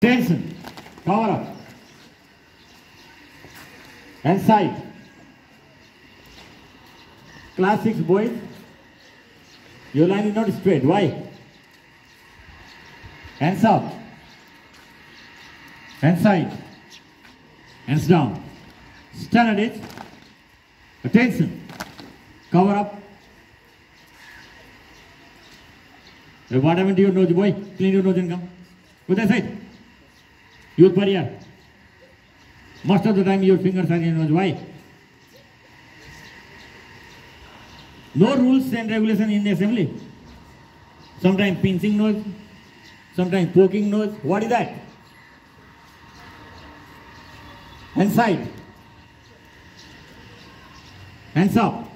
Tension. Cover up. And side. Class 6 boys. Your line is not straight. Why? Hands up. Hands side. Hands down. Stand at it. Attention. Cover up. Hey, what happened to your nose, boy? Clean your nose and come. Go that side. Youth barrier. Most of the time your fingers are in your. Why? No rules and regulation in the assembly. Sometimes pinching nose, sometimes poking nose. What is that? Side. Hands up.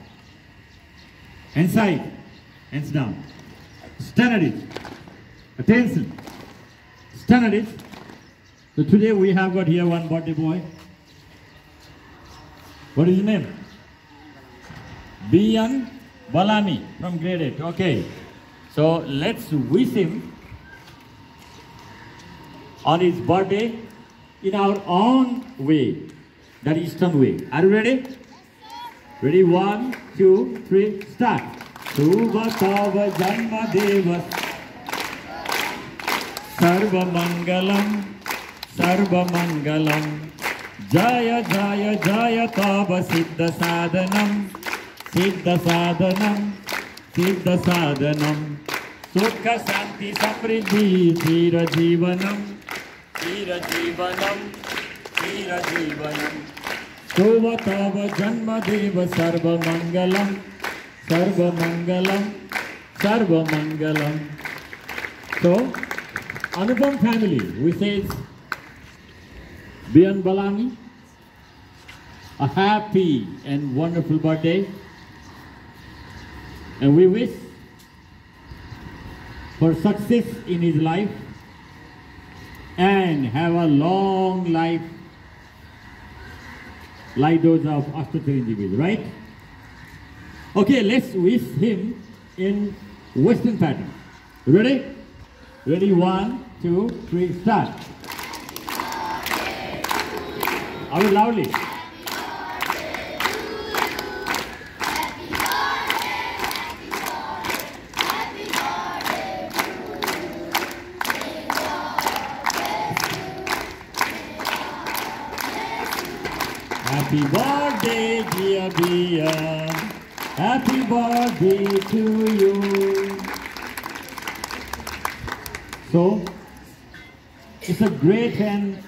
Hands. Hands down. Stand at it. Attention. Stand at it. So today we have got here one birthday boy. What is his name? Biyan Balami from grade 8. Okay. So let's wish him on his birthday in our own way. That Eastern way. Are you ready? Ready? One, two, three, start. Shubha Tava Janma Devas Sarva Mangalam Sarva Mangalam Jaya Jaya Jaya Tava Siddha Sadhanam Siddha Sadhanam Siddha Sadhanam Sukha Santi Samriddhi Thira Jivanam Thira Jivanam Thira Jivanam Shubha Tava Janma Deva Sarva Mangalam Sarva Mangalam Sarva Mangalam So Anupam family, we say Biyan Balami, a happy and wonderful birthday. And we wish for success in his life and have a long life like those of Ashtachiranjivis, right? Okay, let's wish him in Western pattern. Ready? Ready? One, two, three, start. Are we loudly? Happy birthday, dear Bia. Happy birthday to you. So, it's a great and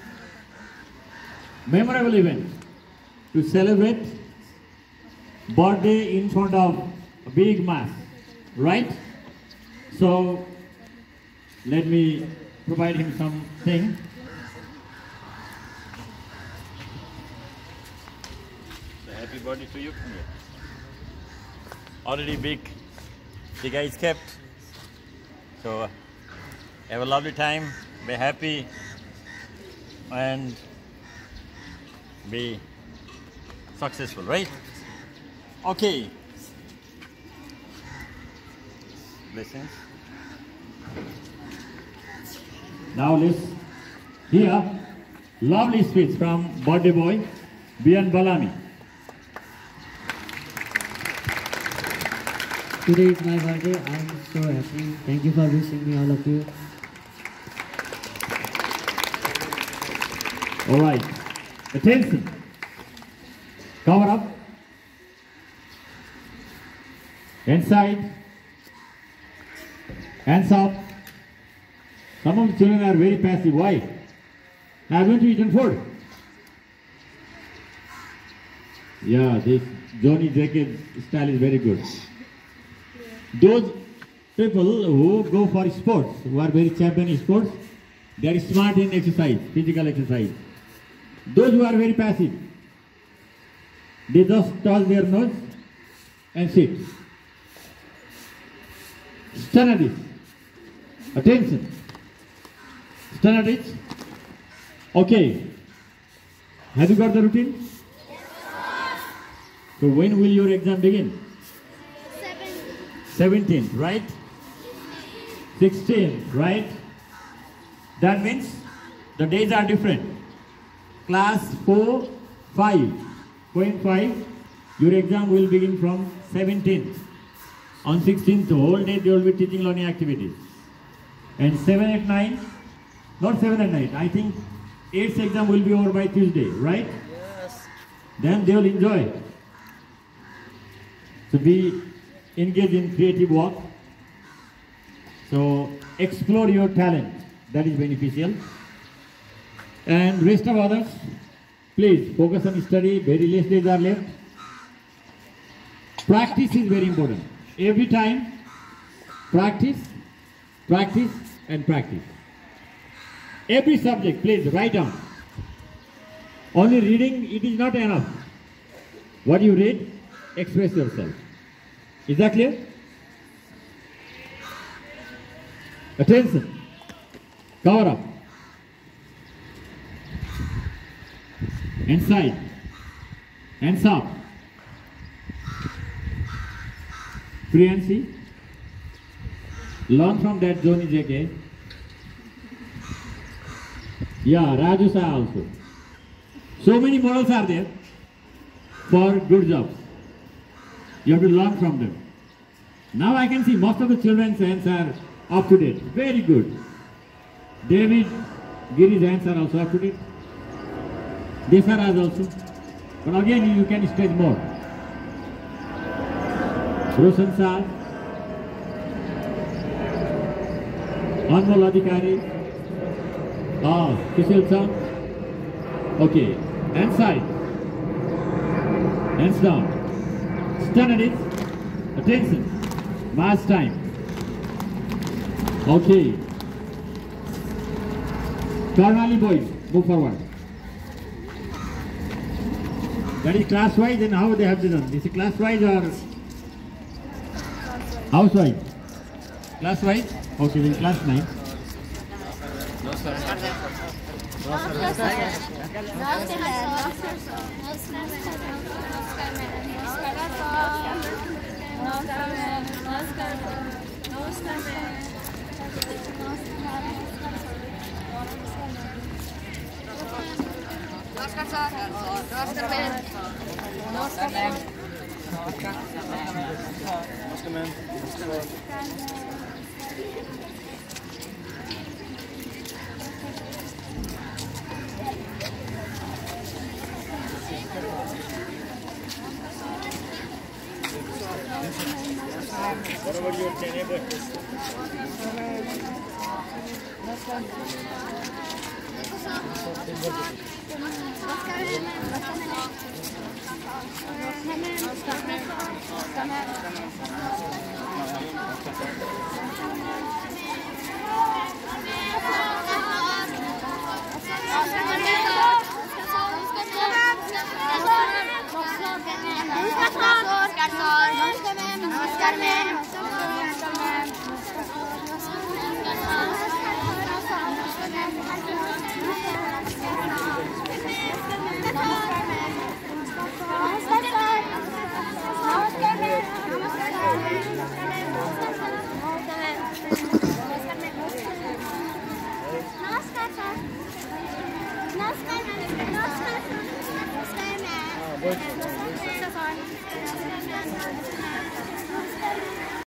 memorable event to celebrate birthday in front of a big mass, right? So, let me provide him something. Happy birthday to you. Already big, the guy is kept. So, have a lovely time, be happy, and be successful, right? Okay. Blessings. Now let's hear lovely speech from birthday boy Biyan Balami. Today is my birthday. I am so happy. Thank you for wishing me, all of you. All right. Attention. Cover up. Inside. Hands up. Some of the children are very passive. Why? Haven't you eaten food? Yeah, this Johnny Jacob style is very good. Those people who go for sports, who are very champion in sports, they are smart in exercise, physical exercise. Those who are very passive, they just toss their nose and sit. Stand. Attention. Stand. Okay. Have you got the routine? So when will your exam begin? 17, right? 16, right? That means The days are different. Class 4, 5, point 5, your exam will begin from 17th. On 16th, the whole day they will be teaching learning activities. And 7 at 9, not 7 at night, I think 8th exam will be over by Tuesday, right? Yes. Then they will enjoy. So be engaged in creative work. So explore your talent. That is beneficial. And rest of others, please focus on study. Very less days are left. Practice is very important. Every time, practice, practice, and practice. Every subject, please write down. Only reading, it is not enough. What you read, express yourself. Is that clear? Attention. Cover up. Inside. Hands up. Priyansi. Learn from that Joni JK. Yeah, Raju Sa also. So many models are there for good jobs. You have to learn from them. Now I can see most of the children's hands are up to date. Very good. David Giri's hands are also up to date. Desaraj also. But again you can stretch more. Roshan Sir. Anmol Adhikari. Ah, Kishil sir. Okay. Hands side. Hands down. Stand at it. Attention. Mass time. Okay. Karnali boys, move forward. That is class-wise and how they have done. Is it class-wise or house-wise? Class-wise? Okay, then class 9. No, sir. No, sir. No, sir. No, sir. No, sir. नमस्कार ma'am नमस्कार ma'am नमस्कार ma'am Carmen, Carmen, Thank you.